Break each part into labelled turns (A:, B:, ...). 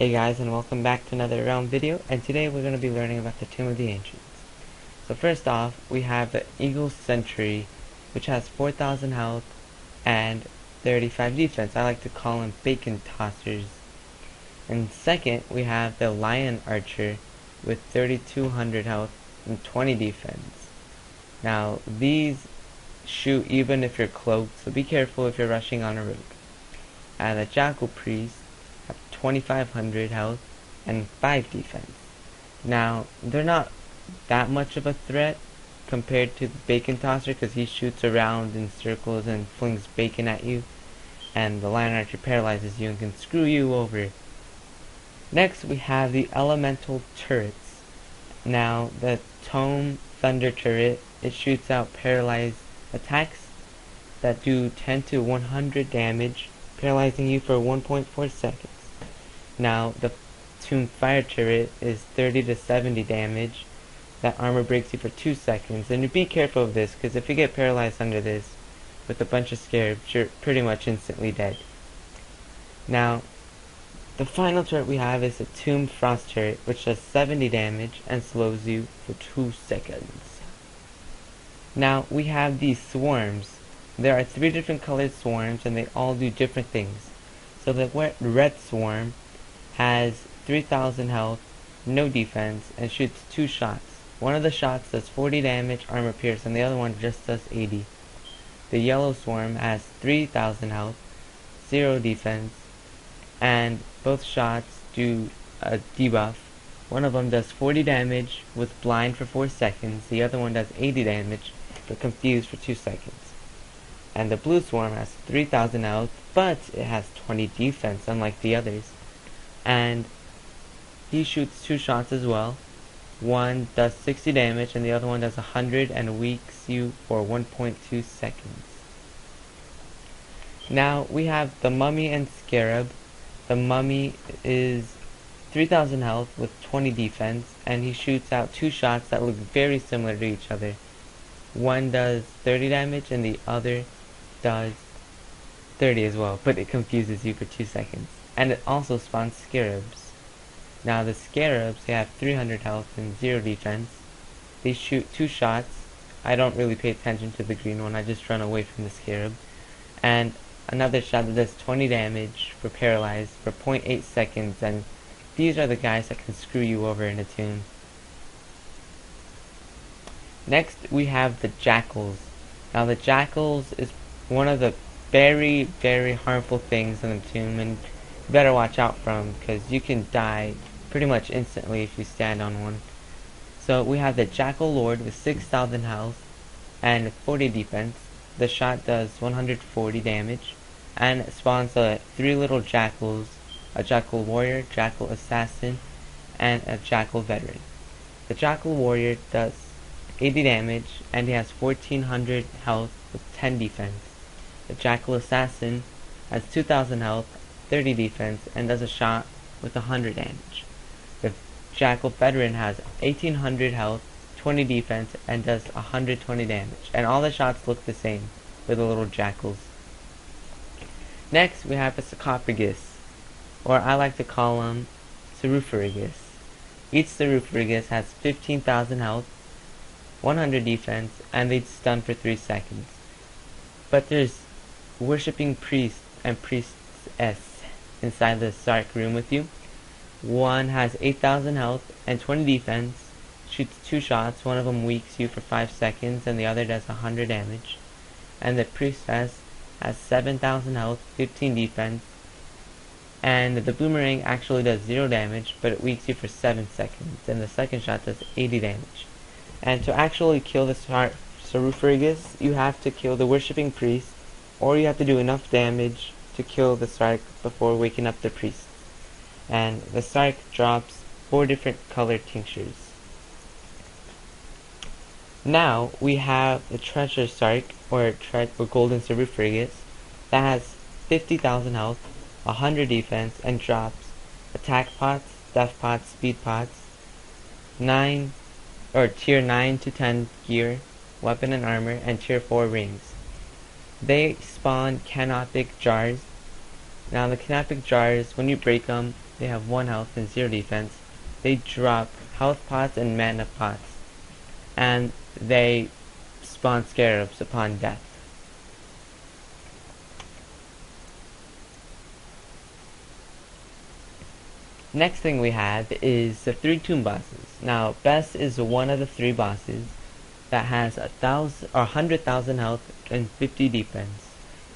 A: Hey guys and welcome back to another realm video and today we're going to be learning about the Tomb of the Ancients. So first off we have the Eagle Sentry which has 4000 health and 35 defense. I like to call them bacon tossers. And second we have the Lion Archer with 3200 health and 20 defense. Now these shoot even if you're cloaked so be careful if you're rushing on a rogue. And the Jackal Priest 2500 health and 5 defense. Now, they're not that much of a threat compared to the Bacon Tosser because he shoots around in circles and flings bacon at you. And the Lion Archer paralyzes you and can screw you over. Next, we have the Elemental Turrets. Now, the Tomb Thunder Turret, it shoots out paralyzed attacks that do 10 to 100 damage, paralyzing you for 1.4 seconds. Now, the Tomb Fire Turret is 30 to 70 damage. That armor breaks you for 2 seconds. And you be careful of this, because if you get paralyzed under this with a bunch of scarabs, you're pretty much instantly dead. Now, the final turret we have is the Tomb Frost Turret, which does 70 damage and slows you for 2 seconds. Now, we have these swarms. There are three different colored swarms, and they all do different things. So the red swarm has 3000 health, no defense, and shoots two shots. One of the shots does 40 damage, armor pierce, and the other one just does 80. The yellow swarm has 3000 health, 0 defense, and both shots do a debuff. One of them does 40 damage with blind for 4 seconds, the other one does 80 damage but confused for 2 seconds. And the blue swarm has 3000 health, but it has 20 defense unlike the others and he shoots two shots as well. One does 60 damage and the other one does 100 and weaks you for 1.2 seconds. Now we have the Mummy and Scarab. The Mummy is 3000 health with 20 defense and he shoots out two shots that look very similar to each other. One does 30 damage and the other does 30 as well, but it confuses you for 2 seconds and it also spawns scarabs. Now the scarabs, have 300 health and 0 defense. They shoot 2 shots. I don't really pay attention to the green one, I just run away from the scarab. And another shot that does 20 damage for paralyzed for 0.8 seconds, and these are the guys that can screw you over in a tomb. Next, we have the jackals. Now the jackals is one of the very, very harmful things in the tomb, and better watch out from because you can die pretty much instantly if you stand on one. So we have the Jackal Lord with 6,000 health and 40 defense. The shot does 140 damage and spawns uh, three little jackals, a Jackal Warrior, Jackal Assassin, and a Jackal Veteran. The Jackal Warrior does 80 damage and he has 1400 health with 10 defense. The Jackal Assassin has 2000 health 30 defense, and does a shot with 100 damage. The Jackal Veteran has 1800 health, 20 defense, and does 120 damage. And all the shots look the same for the little jackals. Next, we have a sarcophagus, or I like to call them Sarcophagus. Each Sarcophagus has 15,000 health, 100 defense, and they stun for 3 seconds. But there's worshipping priests and priestess inside the dark room with you. One has 8,000 health and 20 defense, shoots two shots, one of them weaks you for 5 seconds and the other does 100 damage. And the Priestess has 7,000 health, 15 defense, and the Boomerang actually does 0 damage, but it weaks you for 7 seconds, and the second shot does 80 damage. And to actually kill the Sar you have to kill the Worshipping Priest, or you have to do enough damage to kill the Sark before waking up the priest. And the Sark drops four different colored tinctures. Now we have the Treasure Sark, or, tre or Golden Sarcophagus, that has 50,000 health, 100 defense, and drops attack pots, death pots, speed pots, 9 or tier 9 to 10 gear, weapon and armor, and tier 4 rings. They spawn canopic jars. Now the canopic jars, when you break them, they have 1 health and 0 defense, they drop health pots and mana pots. And they spawn scarabs upon death. Next thing we have is the three tomb bosses. Now, Bes is one of the three bosses that has a thousand or hundred thousand health and fifty defense.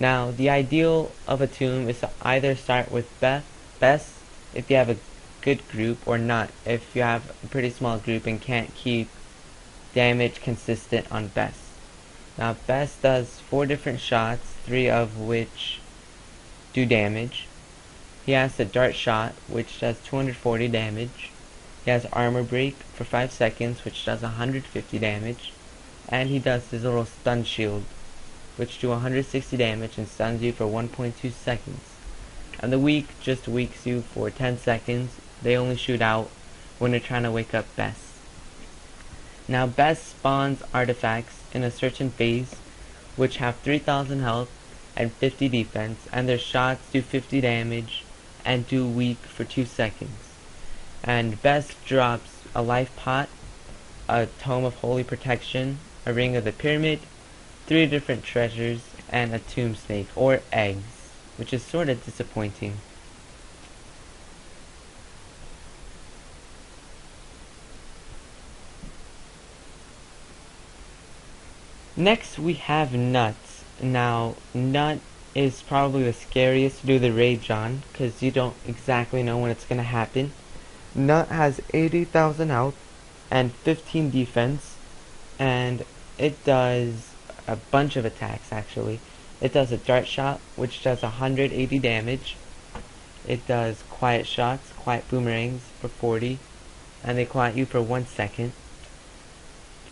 A: Now, the ideal of a tomb is to either start with Beth, Bes if you have a good group, or not if you have a pretty small group and can't keep damage consistent on Bes. Now, Bes does four different shots, three of which do damage. He has the dart shot, which does 240 damage. He has armor break for 5 seconds, which does 150 damage. And he does his little stun shield, which do 160 damage and stuns you for 1.2 seconds. And the weak just weaks you for 10 seconds. They only shoot out when you're trying to wake up Bes. Now Bes spawns artifacts in a certain phase, which have 3000 health and 50 defense, and their shots do 50 damage and do weak for 2 seconds. And Bes drops a life pot, a tome of holy protection, a ring of the pyramid, three different treasures, and a tomb snake, or eggs, which is sort of disappointing. Next we have Nuts. Now, Nut is probably the scariest to do the rage on because you don't exactly know when it's going to happen. Nut has 80,000 health and 15 defense and it does a bunch of attacks actually. It does a dart shot which does 180 damage. It does quiet shots, quiet boomerangs for 40 and they quiet you for 1 second.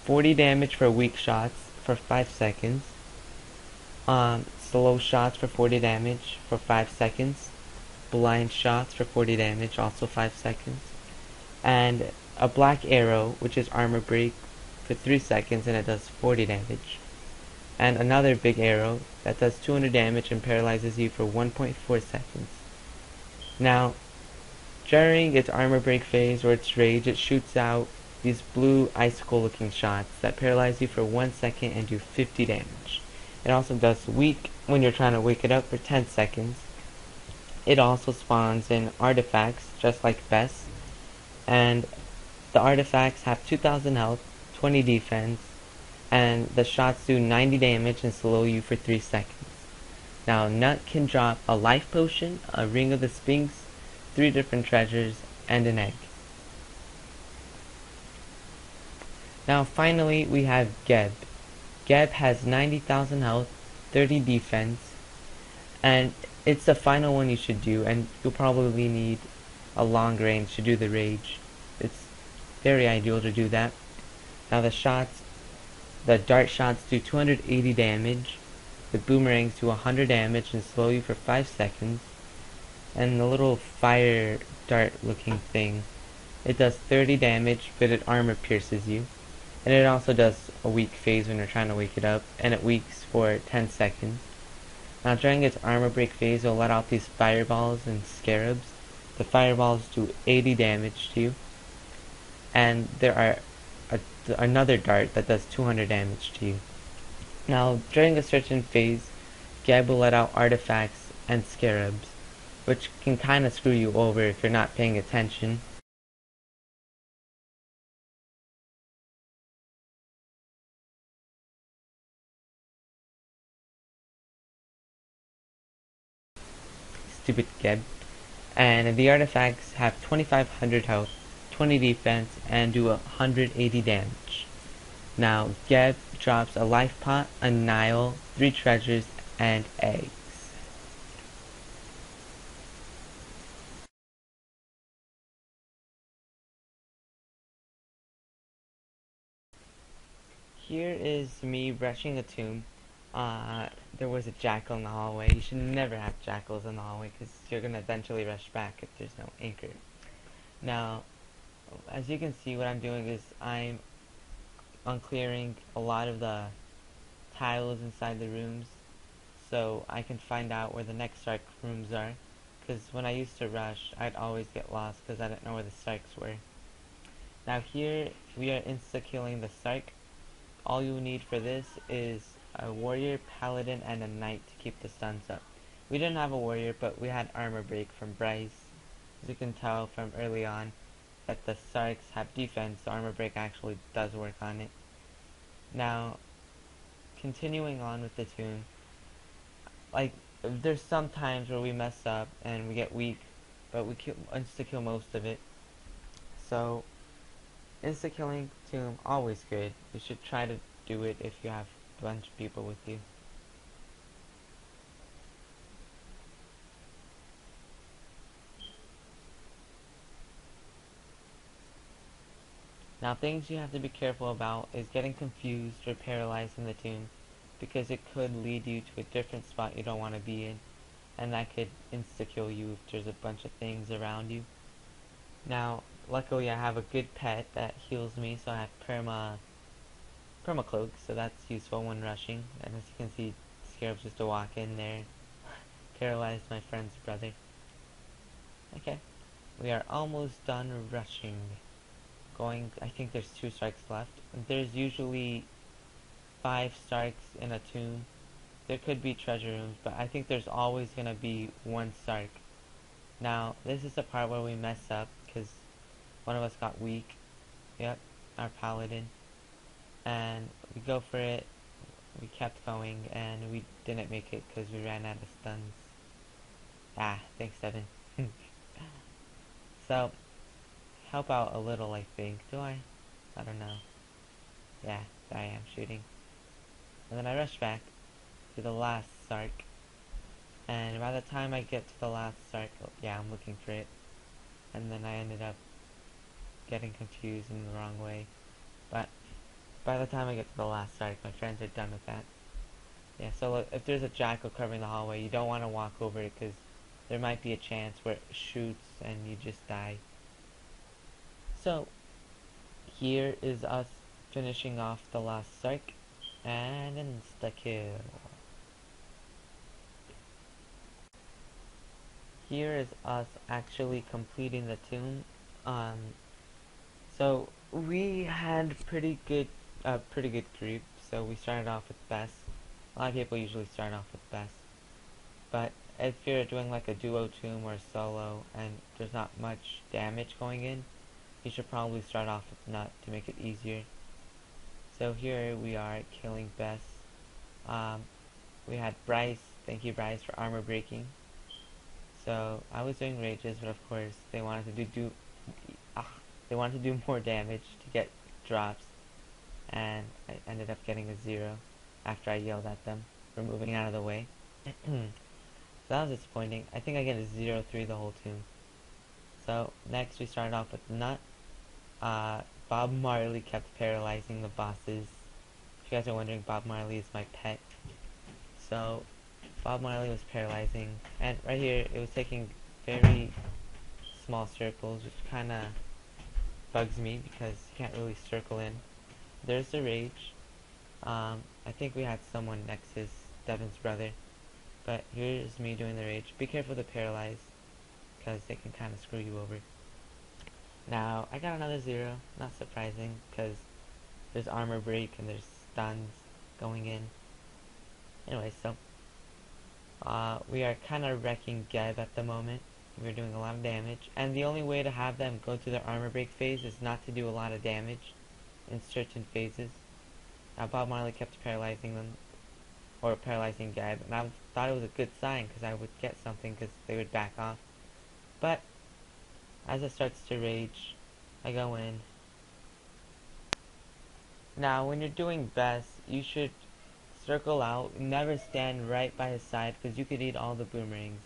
A: 40 damage for weak shots for 5 seconds. Um, slow shots for 40 damage for 5 seconds, blind shots for 40 damage, also 5 seconds, and a black arrow, which is armor break, for 3 seconds and it does 40 damage, and another big arrow that does 200 damage and paralyzes you for 1.4 seconds. Now, during its armor break phase or its rage, it shoots out these blue icicle looking shots that paralyze you for 1 second and do 50 damage. It also does weak when you're trying to wake it up for 10 seconds. It also spawns in artifacts, just like Bes. And the artifacts have 2000 health, 20 defense, and the shots do 90 damage and slow you for 3 seconds. Now, Nut can drop a life potion, a ring of the Sphinx, 3 different treasures, and an egg. Now finally we have Geb. Geb has 90,000 health, 30 defense, and it's the final one you should do, and you'll probably need a long range to do the rage. It's very ideal to do that. Now the shots, the dart shots do 280 damage, the boomerangs do 100 damage and slow you for 5 seconds, and the little fire dart looking thing, it does 30 damage but it armor pierces you. And it also does a weak phase when you're trying to wake it up, and it weaks for 10 seconds. Now during its armor break phase, it'll let out these fireballs and scarabs. The fireballs do 80 damage to you. And there are another dart that does 200 damage to you. Now, during a certain phase, Geb will let out artifacts and scarabs, which can kinda screw you over if you're not paying attention. stupid Geb. And the artifacts have 2500 health, 20 defense, and do 180 damage. Now, Geb drops a life pot, a Nile, 3 treasures, and eggs. Here is me rushing a tomb uh, there was a jackal in the hallway. You should never have jackals in the hallway because you're going to eventually rush back if there's no anchor. Now, as you can see, what I'm doing is I'm unclearing a lot of the tiles inside the rooms so I can find out where the next dark rooms are because when I used to rush, I'd always get lost because I didn't know where the Sarks were. Now here, we are insta-killing the Sark. All you need for this is a warrior, paladin, and a knight to keep the stuns up. We didn't have a warrior, but we had armor break from Bryce. As you can tell from early on, that the Sarks have defense, so armor break actually does work on it. Now, continuing on with the tomb, like, there's some times where we mess up and we get weak, but we kill, insta-kill most of it. So, insta-killing Tomb, always good. You should try to do it if you have a bunch of people with you. Now things you have to be careful about is getting confused or paralyzed in the tomb because it could lead you to a different spot you don't want to be in and that could insta-kill you if there's a bunch of things around you. Now, luckily I have a good pet that heals me so I have perma perma cloak so that's useful when rushing and as you can see Scarab's just to walk in there paralyzed my friend's brother. Okay, we are almost done rushing going, I think there's two strikes left. There's usually five Sarks in a tomb. There could be treasure rooms, but I think there's always going to be one Sark. Now, this is the part where we mess up, because one of us got weak. Yep, our paladin. And we go for it, we kept going, and we didn't make it because we ran out of stuns. Ah, thanks, Devin. so, help out a little, I think. Do I? I don't know. Yeah, I am shooting. And then I rush back to the last Sark. And by the time I get to the last Sark, oh, yeah, I'm looking for it. And then I ended up getting confused in the wrong way. But by the time I get to the last Sark, my friends are done with that. Yeah, so look, if there's a jackal covering the hallway, you don't want to walk over it because there might be a chance where it shoots and you just die. So, here is us finishing off the last Sark, and insta-kill. Here is us actually completing the tomb. Um, so, we had pretty good, uh, pretty good group, so we started off with Bes. A lot of people usually start off with Bes. But if you're doing like a duo tomb or solo, and there's not much damage going in, you should probably start off with nut to make it easier. So here we are killing Bes. Um, we had Bryce. Thank you, Bryce, for armor breaking. So I was doing rages, but of course they wanted to do, do ah, they wanted to do more damage to get drops, and I ended up getting a zero after I yelled at them for moving out of the way. so that was disappointing. I think I get a zero three the whole tomb. So next we started off with Nut. Uh, Bob Marley kept paralyzing the bosses. If you guys are wondering, Bob Marley is my pet. So Bob Marley was paralyzing, and right here it was taking very small circles, which kind of bugs me because you can't really circle in. There's the rage. Um, I think we had someone next his Devin's brother, but here's me doing the rage. Be careful to paralyze because they can kind of screw you over. Now, I got another zero, not surprising, because there's armor break and there's stuns going in. Anyway, so, uh, we are kind of wrecking Geb at the moment. We're doing a lot of damage, and the only way to have them go through their armor break phase is not to do a lot of damage in certain phases. Now, Bob Marley kept paralyzing them, or paralyzing Geb, and I thought it was a good sign, because I would get something, because they would back off. But, as it starts to rage, I go in. Now, when you're doing Bes, you should circle out, never stand right by his side, because you could eat all the boomerangs.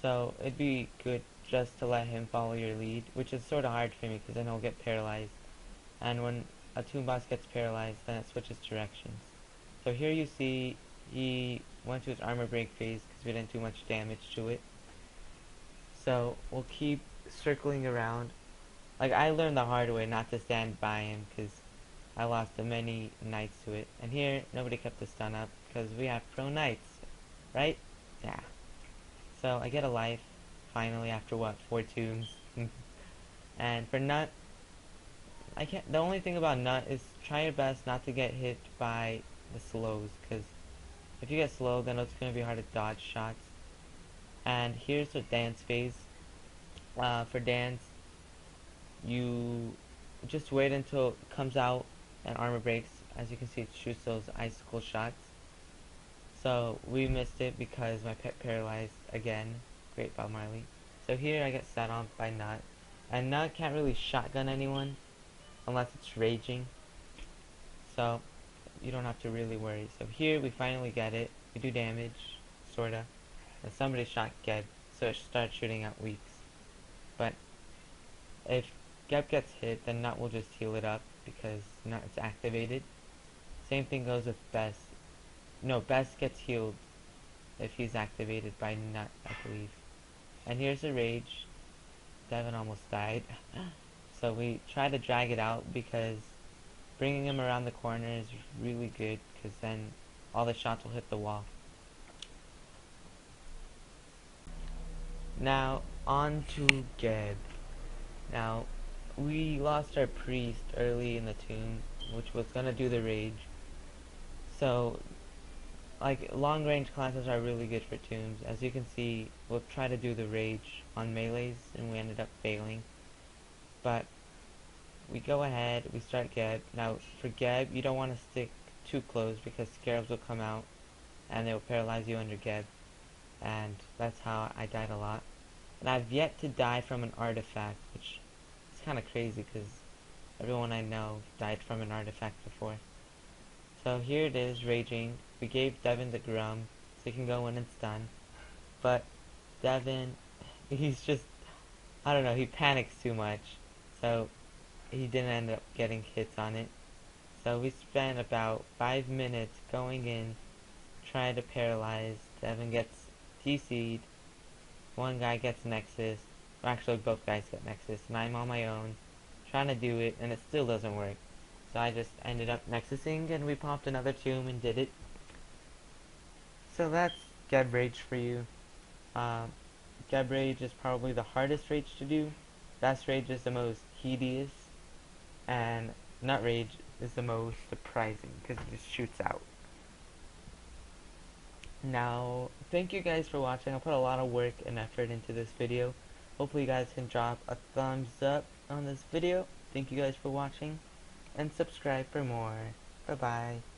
A: So, it'd be good just to let him follow your lead, which is sort of hard for me, because then he'll get paralyzed. And when a tomb boss gets paralyzed, then it switches directions. So here you see, he went to his armor break phase, because we didn't do much damage to it. So we'll keep circling around. Like I learned the hard way not to stand by him because I lost many knights to it. And here nobody kept the stun up because we have pro knights, right? Yeah. So I get a life finally after what four tombs. and for Nut, I can't. The only thing about Nut is try your best not to get hit by the slows, because if you get slow, then it's gonna be hard to dodge shots. And here's the dance phase. Uh, for dance, you just wait until it comes out and armor breaks. As you can see, it shoots those icicle shots. So we missed it because my pet paralyzed again. Great Bob Marley. So here I get set on by Nut. And Nut can't really shotgun anyone unless it's raging. So you don't have to really worry. So here we finally get it. We do damage, sorta. And somebody shot Geb, so it starts shooting at weaks. But if Geb gets hit, then Nut will just heal it up because Nut's activated. Same thing goes with Bes. No, Bes gets healed if he's activated by Nut, I believe. And here's the Rage. Devin almost died. so we try to drag it out because bringing him around the corner is really good because then all the shots will hit the wall. Now, on to Geb. Now, we lost our priest early in the tomb, which was gonna do the rage. So, like, long range classes are really good for tombs. As you can see, we'll try to do the rage on melees, and we ended up failing. But, we go ahead, we start Geb. Now, for Geb, you don't want to stick too close because scarabs will come out, and they will paralyze you under Geb. And that's how I died a lot. And I've yet to die from an artifact, which is kind of crazy because everyone I know died from an artifact before. So here it is, raging. We gave Devin the Grum, so he can go in and stun. But Devin, he's just, I don't know, he panics too much. So he didn't end up getting hits on it. So we spent about five minutes going in, trying to paralyze. Devin gets DC'd, one guy gets Nexus, actually both guys get Nexus, and I'm on my own, trying to do it, and it still doesn't work. So I just ended up Nexusing, and we popped another tomb and did it. So that's Geb Rage for you. Uh, Geb Rage is probably the hardest rage to do. Bes Rage is the most hideous, and Nut Rage is the most surprising, because it just shoots out. Now, thank you guys for watching. I put a lot of work and effort into this video. Hopefully you guys can drop a thumbs up on this video. Thank you guys for watching. And subscribe for more. Bye bye.